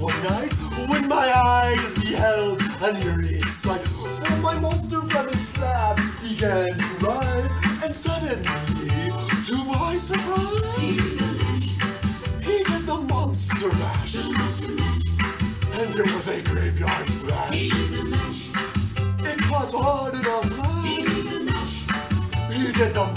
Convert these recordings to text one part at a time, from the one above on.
one night when my eyes beheld an eerie sight. For my monster from his slab began to rise, and suddenly, to my surprise, he did the monster mash. And it was a graveyard smash. It caught on in a flash. He did the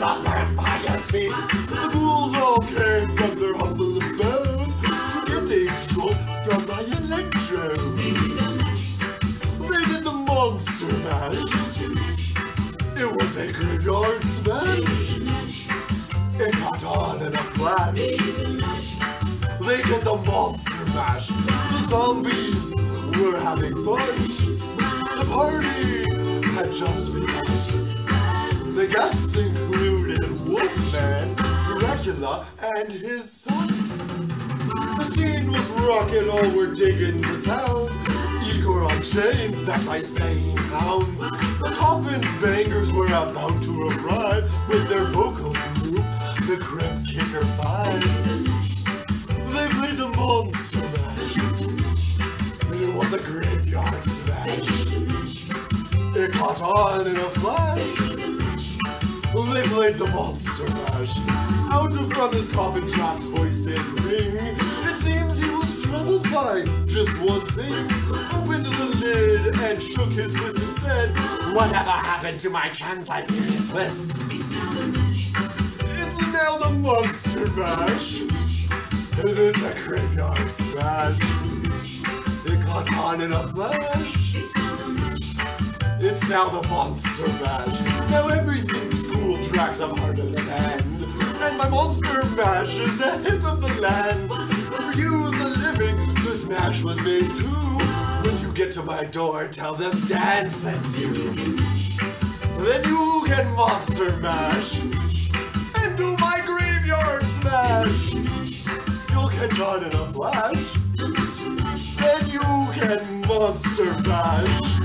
the vampires feast. The ghouls all came from their humble abodes to get a jolt from my electrode. They did the match. They did the monster mash. It was a graveyard smash. It caught on in a flash. They did the monster mash. The zombies were having fun. The party had just begun. The guests included Wolfman, Dracula, and his son. The scene was rocking, all were digging the town. Igor on chains, backed by spanging hounds. The coffin bangers were about to arrive with their vocal group, the Crypt Kicker Five. They played the monster mash, and it was a graveyard smash. It caught on in a flash. Played the monster mash. Out of from his coffin dropped hoisted ring. It seems he was troubled by just one thing. Opened the lid and shook his fist and said, Whatever happened to my transliberian twist? It's now the monster mash. And it's a graveyard smash. It caught on in a flash. It's now the monster mash. Now everything's I'm harder than. And my monster mash is the hit of the land. For you, the living, this mash was made too. When you get to my door, tell them Dan sent you. Then you can monster mash. And do my graveyard smash. You'll catch on in a flash. Then you can monster mash.